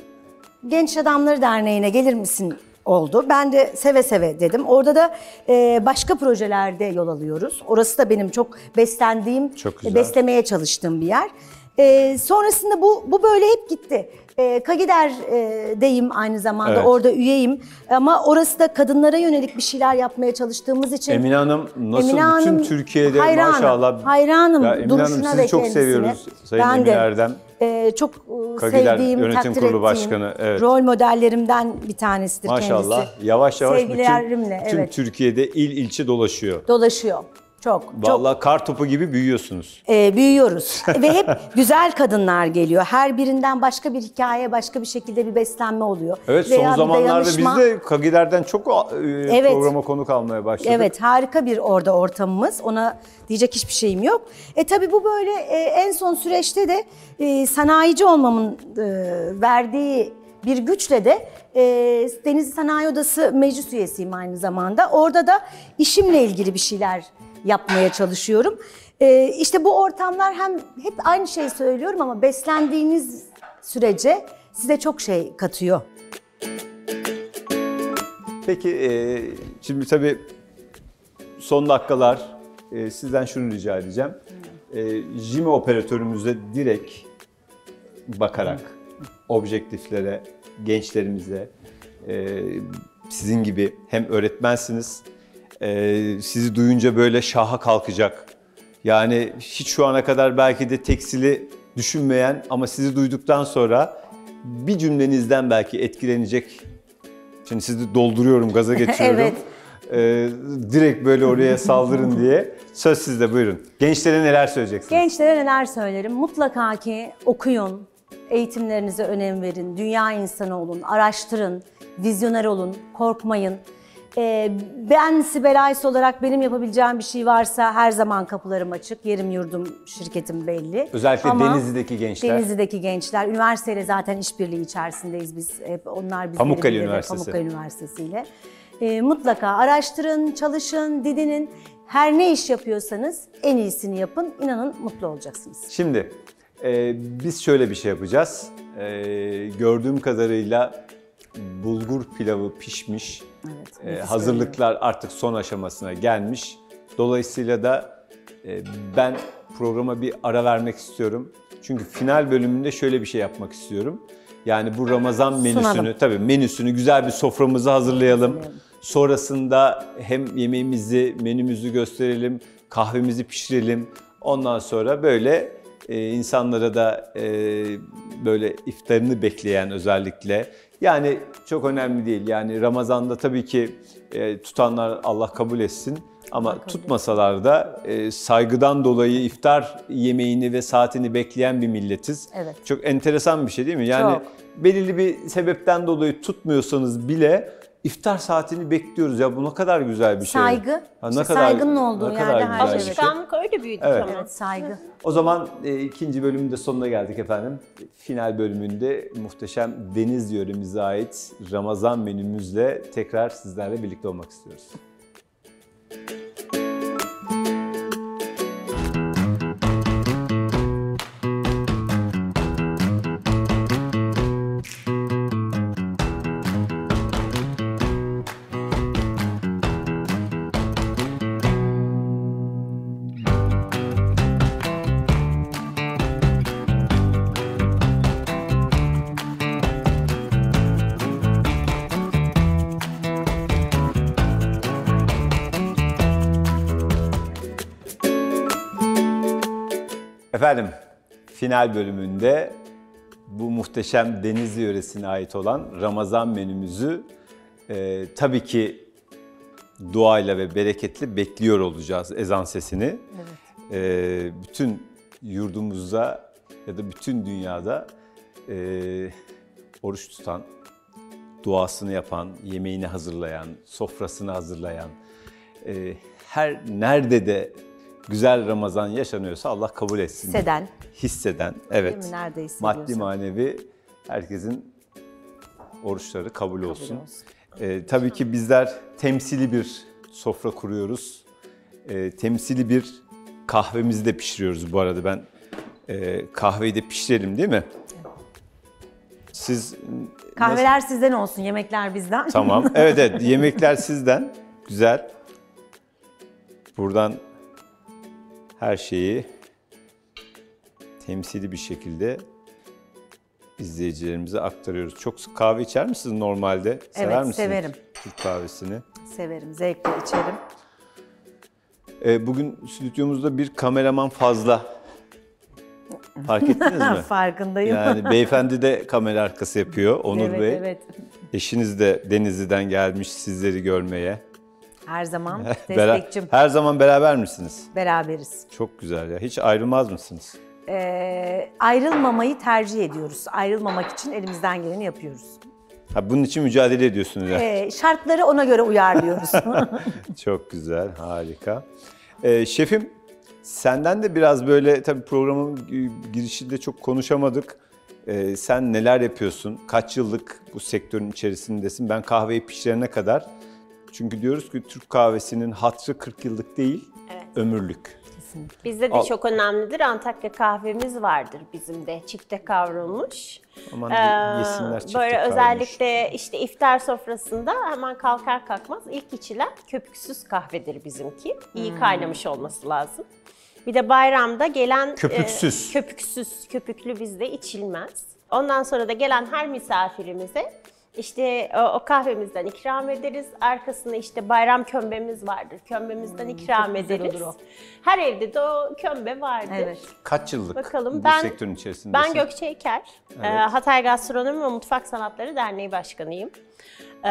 D: Genç Adamları Derneği'ne gelir misin oldu. Ben de seve seve dedim. Orada da e, başka projelerde yol alıyoruz. Orası da benim çok beslendiğim,
B: Çok güzel.
D: beslemeye çalıştığım bir yer. E, sonrasında bu bu böyle hep gitti. E, Kagider'deyim aynı zamanda.
B: Evet.
D: Orada üyeyim. Ama orası da kadınlara yönelik bir şeyler yapmaya çalıştığımız için.
B: Emine Hanım nasıl
D: Emine
B: bütün
D: Hanım,
B: Türkiye'de
D: hayranım,
B: maşallah.
D: Hayranım
B: Ya Emine Hanım sizi çok seviyoruz Sayın
D: ben
B: Emine
D: de,
B: Erdem.
D: e, çok e,
B: Kagider
D: sevdiğim,
B: Yönetim
D: takdir
B: Kurulu
D: ettiğim,
B: Başkanı, evet.
D: rol modellerimden bir tanesidir
B: Maşallah
D: kendisi.
B: yavaş yavaş bütün, bütün
D: evet.
B: Türkiye'de il ilçe dolaşıyor.
D: Dolaşıyor. Çok, çok
B: Vallahi kar topu gibi büyüyorsunuz.
D: e, büyüyoruz. Ve hep <laughs> güzel kadınlar geliyor. Her birinden başka bir hikaye, başka bir şekilde bir beslenme oluyor.
B: Evet
D: Veya
B: son zamanlarda
D: dayanışma.
B: biz de Kagider'den çok e,
D: Evet.
B: programa konuk almaya başladık.
D: Evet harika bir orada ortamımız. Ona diyecek hiçbir şeyim yok. E tabi bu böyle e, en son süreçte de e, sanayici olmamın e, verdiği bir güçle de e, Denizli Sanayi Odası meclis üyesiyim aynı zamanda. Orada da işimle ilgili bir şeyler yapmaya çalışıyorum. E, işte bu ortamlar hem hep aynı şeyi söylüyorum ama beslendiğiniz sürece size çok şey katıyor.
B: Peki e, şimdi tabii son dakikalar e, sizden şunu rica edeceğim. E, Jimi operatörümüze direkt bakarak objektiflere, gençlerimize e, sizin gibi hem öğretmensiniz, e, sizi duyunca böyle şaha kalkacak. Yani hiç şu ana kadar belki de tekstili düşünmeyen ama sizi duyduktan sonra bir cümlenizden belki etkilenecek. Şimdi sizi dolduruyorum, gaza <laughs> geçiyorum.
D: Evet.
B: Ee, direkt böyle oraya saldırın diye. Söz sizde buyurun. Gençlere neler söyleyeceksiniz?
D: Gençlere neler söylerim? Mutlaka ki okuyun, eğitimlerinize önem verin, dünya insanı olun, araştırın, vizyoner olun, korkmayın. Ee, ben Sibel Ays olarak benim yapabileceğim bir şey varsa her zaman kapılarım açık. Yerim yurdum şirketim belli.
B: Özellikle
D: Ama
B: Denizli'deki gençler.
D: Denizli'deki gençler. Üniversiteyle zaten işbirliği içerisindeyiz biz. Hep onlar bizleri
B: Pamukkale Üniversitesi.
D: Pamukkale Üniversitesi ile. Ee, mutlaka araştırın, çalışın, didinin. Her ne iş yapıyorsanız en iyisini yapın. İnanın mutlu olacaksınız.
B: Şimdi e, biz şöyle bir şey yapacağız. E, gördüğüm kadarıyla bulgur pilavı pişmiş.
D: Evet,
B: E, hazırlıklar artık son aşamasına gelmiş. Dolayısıyla da e, ben programa bir ara vermek istiyorum. Çünkü final bölümünde şöyle bir şey yapmak istiyorum. Yani bu Ramazan menüsünü,
D: Sunalım.
B: tabii menüsünü güzel bir soframızı hazırlayalım.
D: Hazırlayalım.
B: Sonrasında hem yemeğimizi, menümüzü gösterelim, kahvemizi pişirelim. Ondan sonra böyle e, insanlara da e, böyle iftarını bekleyen özellikle. Yani çok önemli değil. Yani Ramazan'da tabii ki e, tutanlar Allah kabul etsin. Ama tutmasalar da e, saygıdan dolayı iftar yemeğini ve saatini bekleyen bir milletiz.
D: Evet.
B: Çok enteresan bir şey değil mi? Yani
D: Çok.
B: belirli bir sebepten dolayı tutmuyorsanız bile iftar saatini bekliyoruz ya bu ne kadar güzel bir şey.
D: Saygı.
B: Ha,
D: İşte saygının olduğu
B: ne kadar
D: yerde her şey.
C: Alışkanlık öyle büyüdük
B: Evet.
C: ama.
D: Evet, saygı.
B: O zaman e, ikinci bölümün de sonuna geldik efendim. Final bölümünde muhteşem deniz yöremize ait Ramazan menümüzle tekrar sizlerle birlikte olmak istiyoruz. Efendim, final bölümünde bu muhteşem Denizli yöresine ait olan Ramazan menümüzü e, tabii ki duayla ve bereketli bekliyor olacağız ezan sesini. E, bütün yurdumuzda ya da bütün dünyada e, oruç tutan, duasını yapan, yemeğini hazırlayan, sofrasını hazırlayan, e, her nerede de güzel Ramazan yaşanıyorsa Allah kabul etsin.
D: Hisseden.
B: Hisseden, evet.
D: Değil mi? Nerede.
B: Maddi manevi herkesin oruçları kabul olsun.
D: olsun.
B: E, tabii ki bizler temsili bir sofra kuruyoruz. E, temsili bir kahvemizi de pişiriyoruz bu arada. Ben e, kahveyi de pişirelim değil mi? Siz
D: Kahveler sizden olsun, yemekler bizden.
B: Tamam. Evet evet. <laughs> Yemekler sizden. Güzel. Buradan her şeyi temsili bir şekilde izleyicilerimize aktarıyoruz. Çok sık kahve içer misiniz normalde? Sever
D: Evet,
B: misiniz
D: severim.
B: Türk kahvesini.
D: Severim, zevkle içerim.
B: Ee, bugün stüdyomuzda bir kameraman fazla. Fark ettiniz mi? <laughs>
D: Farkındayım.
B: Yani <laughs> beyefendi de kamera arkası yapıyor. Onur
D: evet,
B: Bey.
D: evet.
B: Eşiniz de Denizli'den gelmiş sizleri görmeye.
D: Her zaman <laughs> destekçim.
B: Her zaman beraber misiniz?
D: Beraberiz.
B: Çok güzel ya. Hiç ayrılmaz mısınız?
D: Ee, ayrılmamayı tercih ediyoruz. Ayrılmamak için elimizden geleni yapıyoruz.
B: Ha bunun için mücadele ediyorsunuz ya.
D: Ee, şartları ona göre uyarlıyoruz. <laughs>
B: Çok güzel, harika. Ee, şefim, senden de biraz böyle tabii programın girişinde çok konuşamadık. Ee, sen neler yapıyorsun? Kaç yıllık bu sektörün içerisindesin? Ben kahveyi pişirene kadar. Çünkü diyoruz ki Türk kahvesinin hatrı 40 yıllık değil,
C: Evet.
B: ömürlük.
C: Bizde de
B: Al.
C: çok önemlidir. Antakya kahvemiz vardır bizim de. Çifte kavrulmuş.
B: Aman
C: Ee,
B: yesinler çifte
C: Böyle
B: kavrulmuş.
C: özellikle işte iftar sofrasında hemen kalkar kalkmaz ilk içilen köpüksüz kahvedir bizimki. İyi kaynamış olması lazım. Bir de bayramda gelen
B: Köpüksüz.
C: e, köpüksüz, köpüklü bizde içilmez. Ondan sonra da gelen her misafirimize İşte o, o kahvemizden ikram ederiz. Arkasında işte bayram kömbemiz vardır. Kömbemizden ikram
D: Hmm, çok güzel
C: ederiz.
D: olur o.
C: Her evde de o kömbe vardır.
D: Evet.
B: Kaç yıllık
C: Bakalım
B: bu
C: ben
B: sektörün içerisindesin?
C: Ben Gökçe Eker. Ee, Hatay Gastronomi ve Mutfak Sanatları Derneği Başkanıyım. Ee,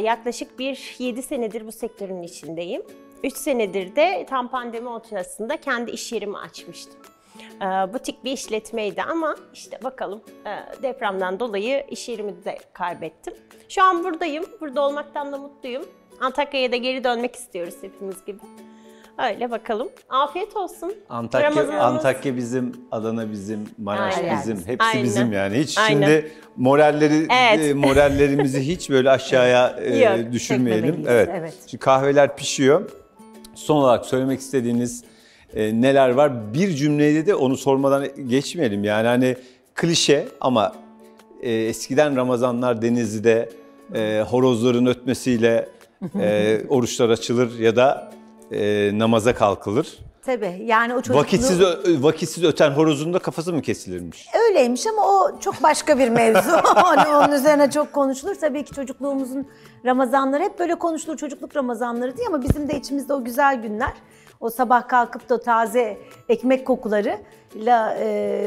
C: yaklaşık bir 7 senedir bu sektörün içindeyim. 3 senedir de tam pandemi ortasında kendi iş yerimi açmıştım. Ee, butik bir işletmeydi ama işte bakalım e, depremden dolayı iş yerimi de kaybettim. Şu an buradayım. Burada olmaktan da mutluyum. Antakya'ya da geri dönmek istiyoruz hepimiz gibi. Öyle bakalım. Afiyet olsun.
B: Antakya,
C: Ramazanımız-
B: Antakya bizim, Adana bizim, Maraş
C: Aynen.
B: bizim, hepsi
C: Aynen.
B: bizim yani. Hiç
C: Aynen.
B: şimdi moralleri
C: Evet.
B: e, morallerimizi hiç böyle aşağıya e, <laughs>
C: Yok,
B: düşürmeyelim. Evet.
D: evet.
B: Şimdi kahveler pişiyor. Son olarak söylemek istediğiniz e, neler var? Bir cümleyle de onu sormadan geçmeyelim. Yani hani klişe ama e, eskiden Ramazanlar Denizli'de e, horozların ötmesiyle e, <laughs> oruçlar açılır ya da e, namaza kalkılır.
D: Tabii yani o çocukluğu...
B: Vakitsiz vakitsiz öten horozun da kafası mı kesilirmiş?
D: Öyleymiş ama o çok başka bir mevzu. <laughs> <laughs> hani onun üzerine çok konuşulur. Tabii ki çocukluğumuzun Ramazanları hep böyle konuşulur. Çocukluk Ramazanları diye ama bizim de içimizde o güzel günler. O sabah kalkıp da o taze ekmek kokularıyla e,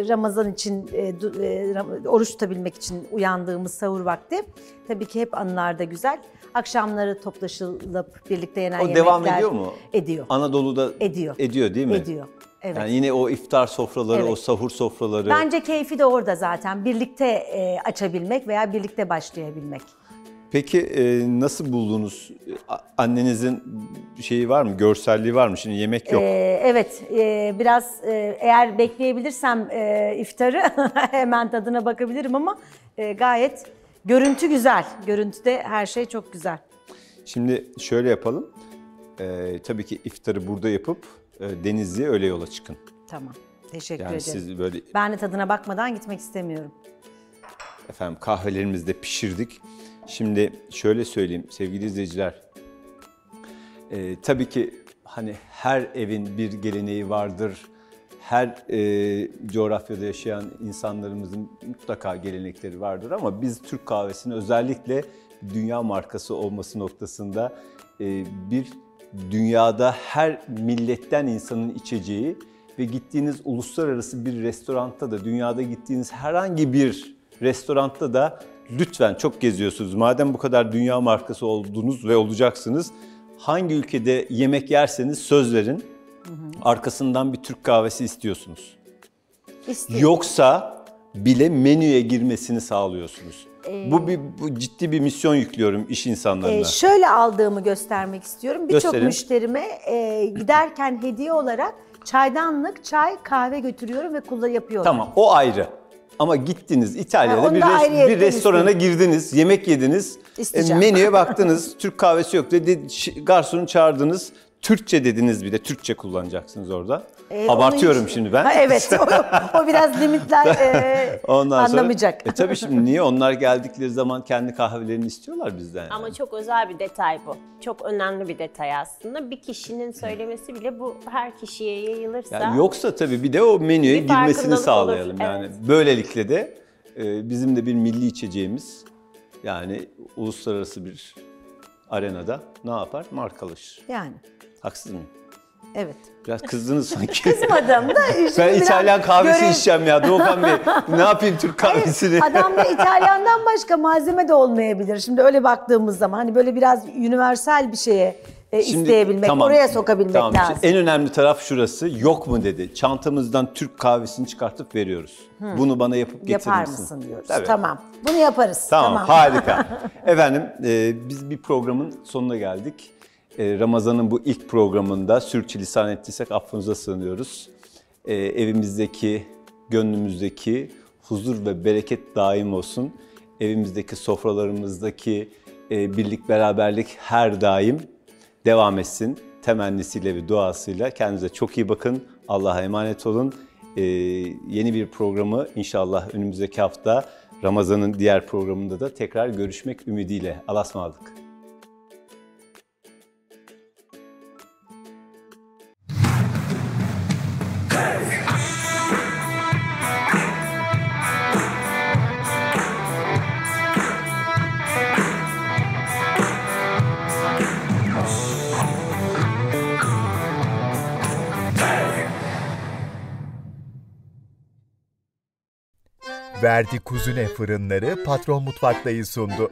D: Ramazan için, e, e, oruç tutabilmek için uyandığımız sahur vakti. Tabii ki hep anılarda güzel. Akşamları toplaşılıp birlikte yenen
B: O
D: yemekler.
B: devam ediyor mu?
D: Ediyor.
B: Anadolu'da
D: Ediyor.
B: ediyor değil mi?
D: Ediyor. Evet.
B: Yani yine o iftar sofraları,
D: Evet.
B: o sahur sofraları.
D: Bence keyfi de orada zaten. Birlikte açabilmek veya birlikte başlayabilmek.
B: Peki e, nasıl buldunuz? Annenizin şeyi var mı? Görselliği var mı? Şimdi yemek yok.
D: Ee, evet, e, biraz e, eğer bekleyebilirsem e, iftarı <laughs> hemen tadına bakabilirim ama e, gayet görüntü güzel. Görüntüde her şey çok güzel.
B: Şimdi şöyle yapalım. E, tabii ki iftarı burada yapıp e, Denizli'ye öyle yola çıkın.
D: Tamam. Teşekkür
B: Yani
D: ederim.
B: siz böyle
D: Ben de tadına bakmadan gitmek istemiyorum.
B: efendim kahvelerimizi de pişirdik. Şimdi şöyle söyleyeyim sevgili izleyiciler. Ee, tabii ki hani her evin bir geleneği vardır. Her e, coğrafyada yaşayan insanlarımızın mutlaka gelenekleri vardır ama biz Türk kahvesinin özellikle dünya markası olması noktasında e, bir dünyada her milletten insanın içeceği ve gittiğiniz uluslararası bir restoranda da dünyada gittiğiniz herhangi bir restoranda da lütfen çok geziyorsunuz. Madem bu kadar dünya markası oldunuz ve olacaksınız hangi ülkede yemek yerseniz söz verin arkasından bir Türk kahvesi istiyorsunuz.
D: İstiyorum.
B: Yoksa bile menüye girmesini sağlıyorsunuz.
D: Ee,
B: bu bir bu ciddi bir misyon yüklüyorum iş insanlarına.
D: Ee, şöyle aldığımı göstermek istiyorum. Birçok müşterime e, giderken hediye olarak çaydanlık, çay, kahve götürüyorum ve kullan yapıyorlar.
B: Tamam o ayrı. Ama gittiniz
D: Ha,
B: İtalya'da
D: onu
B: bir,
D: da
B: res-
D: ayrıyetten
B: bir restorana girdiniz, yemek yediniz. E,
D: İsteyeceğim.
B: menüye baktınız, Türk kahvesi yok dedi. Garsonu çağırdınız. Türkçe dediniz bir de. Türkçe kullanacaksınız orada.
D: Ee,
B: Abartıyorum
D: hiç-
B: şimdi ben.
D: Ha, evet, o, o biraz limitler <laughs> e,
B: Ondan sonra,
D: anlamayacak.
B: E tabii şimdi niye? Onlar geldikleri zaman kendi kahvelerini istiyorlar bizden. yani.
C: Ama çok özel bir detay bu. Çok önemli bir detay aslında. Bir kişinin söylemesi bile bu her kişiye yayılırsa.
B: Yani yoksa tabii bir de o menüye girmesini sağlayalım.
C: olur,
B: Yani
C: evet.
B: böylelikle de e, bizim de bir milli içeceğimiz yani uluslararası bir arenada ne yapar? Markalaşır.
D: Yani
B: Haksız mıyım?
D: evet.
B: Biraz kızdınız sanki. <laughs>
D: Kızmadım da.
B: ben İtalyan kahvesi
D: görev-
B: içeceğim ya Doğukan Bey. ne yapayım Türk kahvesini?
D: Adamda İtalyan'dan başka malzeme de olmayabilir. Şimdi öyle baktığımız zaman hani böyle biraz universal bir şeye e,
B: Şimdi-
D: isteyebilmek,
B: tamam.
D: oraya sokabilmek
B: Tamam,
D: lazım.
B: şimdi en önemli taraf şurası. Yok mu dedi. Çantamızdan Türk kahvesini çıkartıp veriyoruz. Bunu bana yapıp getirir
D: Yapar
B: misin?
D: mısın diyoruz.
B: Tabii.
D: Tamam. Bunu yaparız.
B: Tamam, harika. <laughs> Efendim e, biz bir programın sonuna geldik. E, Ramazan'ın bu ilk programında sürçülisan ettiysek affınıza sığınıyoruz. E, evimizdeki, gönlümüzdeki huzur ve bereket daim olsun. Evimizdeki sofralarımızdaki e, birlik beraberlik her daim devam etsin. Temennisiyle ve duasıyla kendinize çok iyi bakın. Allah'a emanet olun. Ee, yeni bir programı inşallah önümüzdeki hafta Ramazan'ın diğer programında da tekrar görüşmek ümidiyle. Allah'a
A: Verdi Kuzine Fırınları Patron Mutfakta'yı sundu.